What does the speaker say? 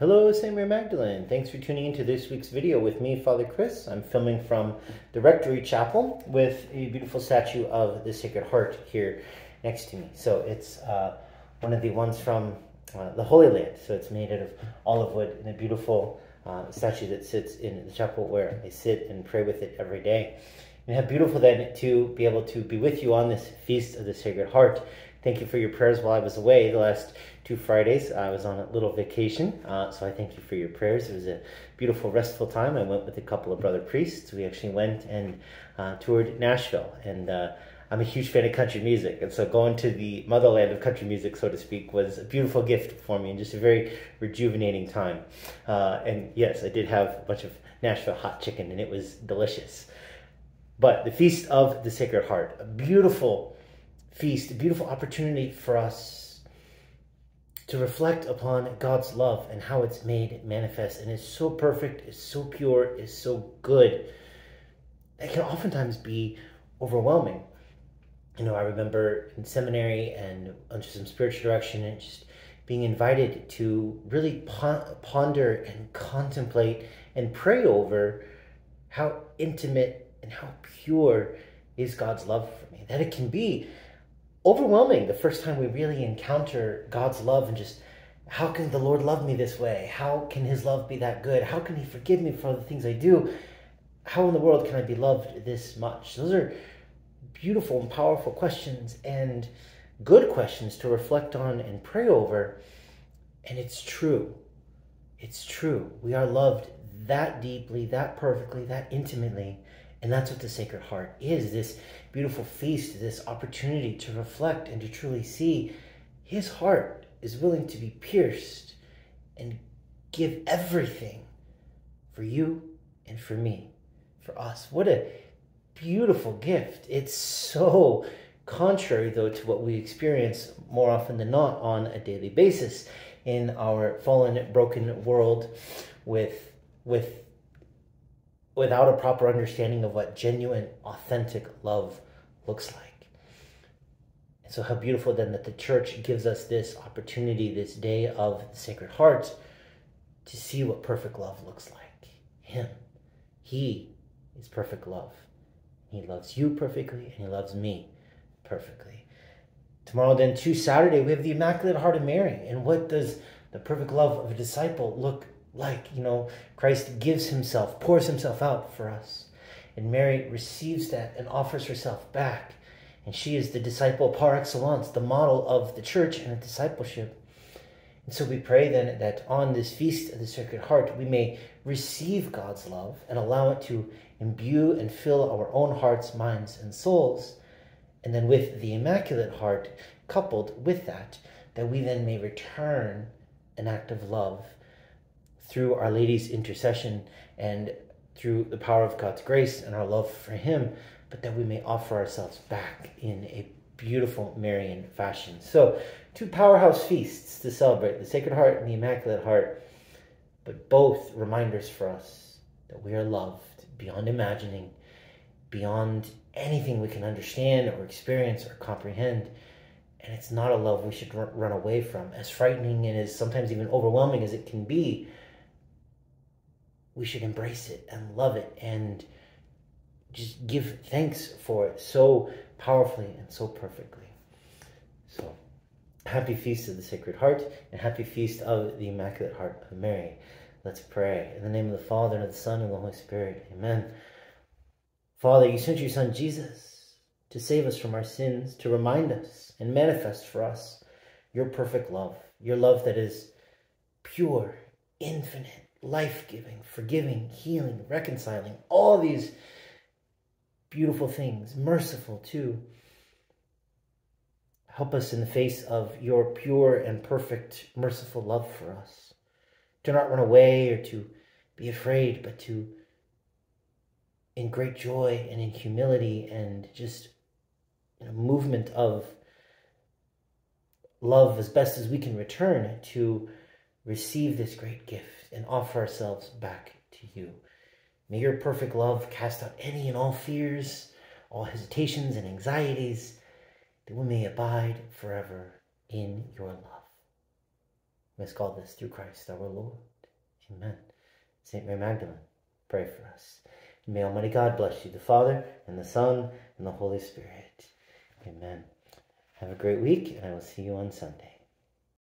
Hello, St. Mary Magdalene. Thanks for tuning into this week's video with me, Father Chris. I'm filming from the Rectory Chapel with a beautiful statue of the Sacred Heart here next to me. So it's uh, one of the ones from uh, the Holy Land. So it's made out of olive wood and a beautiful uh, statue that sits in the chapel where I sit and pray with it every day. And how beautiful then to be able to be with you on this Feast of the Sacred Heart. Thank you for your prayers while I was away the last two Fridays. I was on a little vacation, uh, so I thank you for your prayers. It was a beautiful, restful time. I went with a couple of brother priests. We actually went and uh, toured Nashville, and uh, I'm a huge fan of country music, and so going to the motherland of country music, so to speak, was a beautiful gift for me and just a very rejuvenating time. Uh, and yes, I did have a bunch of Nashville hot chicken, and it was delicious. But the Feast of the Sacred Heart, a beautiful feast, a beautiful opportunity for us to reflect upon God's love and how it's made manifest. And it's so perfect, it's so pure, it's so good. It can oftentimes be overwhelming. You know, I remember in seminary and under some spiritual direction and just being invited to really ponder and contemplate and pray over how intimate and how pure is God's love for me. That it can be overwhelming the first time we really encounter God's love and just how can the Lord love me this way? How can his love be that good? How can he forgive me for the things I do? How in the world can I be loved this much? Those are beautiful and powerful questions and good questions to reflect on and pray over. And it's true. It's true. We are loved that deeply, that perfectly, that intimately. And that's what the Sacred Heart is this beautiful feast, this opportunity to reflect and to truly see his heart is willing to be pierced and give everything for you and for me, for us. What a beautiful gift. It's so contrary, though, to what we experience more often than not on a daily basis in our fallen, broken world with, with without a proper understanding of what genuine, authentic love looks like. And so, how beautiful then that the church gives us this opportunity, this day of the Sacred Heart, to see what perfect love looks like. Him. He is perfect love. He loves you perfectly, and He loves me perfectly. Tomorrow, then, to Saturday, we have the Immaculate Heart of Mary. And what does the perfect love of a disciple look like, you know, Christ gives himself, pours himself out for us. And Mary receives that and offers herself back. And she is the disciple par excellence, the model of the church and the discipleship. And so we pray then that on this feast of the Sacred Heart, we may receive God's love and allow it to imbue and fill our own hearts, minds, and souls. And then with the Immaculate Heart coupled with that, that we then may return an act of love through Our Lady's intercession and through the power of God's grace and our love for Him, but that we may offer ourselves back in a beautiful Marian fashion. So, two powerhouse feasts to celebrate the Sacred Heart and the Immaculate Heart, but both reminders for us that we are loved beyond imagining, beyond anything we can understand or experience or comprehend. And it's not a love we should run away from, as frightening and as sometimes even overwhelming as it can be we should embrace it and love it and just give thanks for it so powerfully and so perfectly. So, happy feast of the Sacred Heart and happy feast of the Immaculate Heart of Mary. Let's pray. In the name of the Father, and of the Son, and of the Holy Spirit. Amen. Father, you sent your Son Jesus to save us from our sins, to remind us and manifest for us your perfect love, your love that is pure, infinite, life giving, forgiving, healing, reconciling, all these beautiful things, merciful too. Help us in the face of your pure and perfect, merciful love for us. To not run away or to be afraid, but to, in great joy and in humility and just in a movement of love as best as we can return, to receive this great gift and offer ourselves back to you. May your perfect love cast out any and all fears, all hesitations and anxieties, that we may abide forever in your love. We ask all this through Christ our Lord. Amen. St. Mary Magdalene, pray for us. And may Almighty God bless you, the Father, and the Son, and the Holy Spirit. Amen. Have a great week, and I will see you on Sunday.